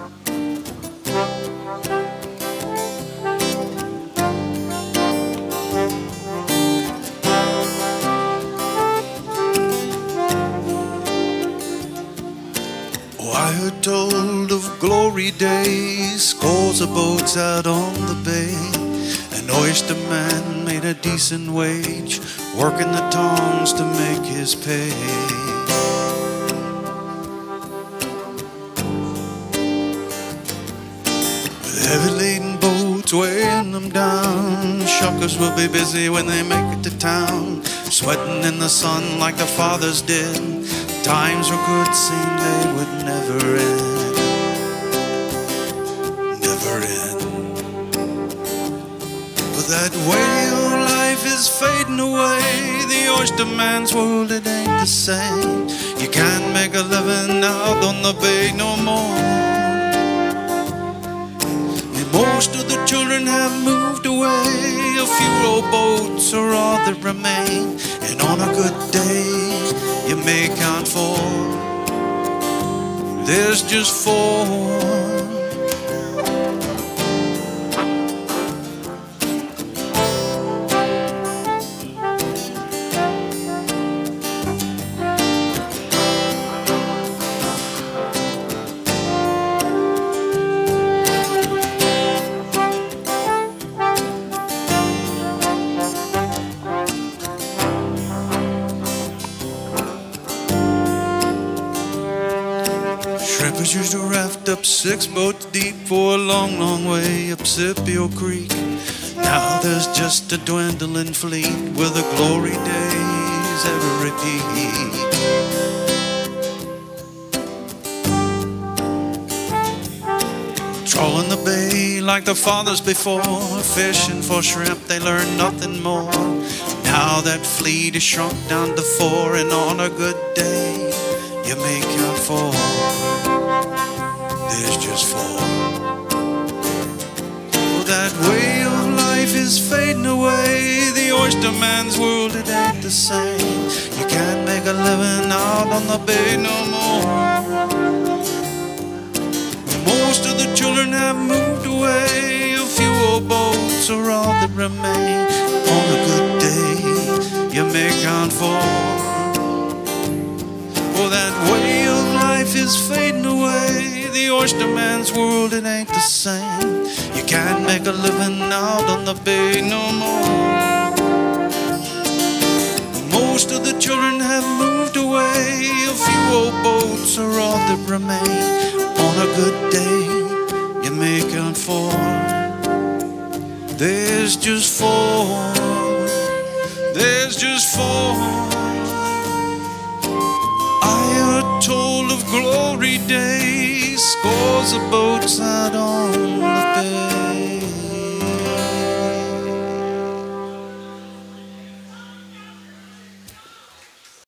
Oh, I heard told of glory days, scores of boats out on the bay. An oyster man made a decent wage, working the tongs to make his pay. Heavy laden boats weighing them down, shuckers will be busy when they make it to town, sweating in the sun like the fathers did. Times were good, seemed they would never end. Never end. But that way of life is fading away. The oyster man's world, it ain't the same. You can't make a living out on the bay no more. Moved away. A few old boats are all that remain. And on a good day, you may count four. There's just four. Shrimpers used to raft up six boats deep for a long, long way up Scipio Creek. Now there's just a dwindling fleet where the glory days ever repeat. Trawling the bay like the fathers before, fishing for shrimp, they learn nothing more. Now that fleet is shrunk down to four, and on a good day, you may count four. There's just four. Oh, that way of life is fading away. The oyster man's world, it ain't the same. You can't make a living out on the bay no more. Most of the children have moved away. A few old boats are all that remain. On a good day, you may count four. For that way of life is fading away. The oyster man's world, it ain't the same. You can't make a living out on the bay no more. Most of the children have moved away. A few old boats are all that remain. On a good day, you may count four. There's just four. There's just four. I heard told of glory days, scores of boats out on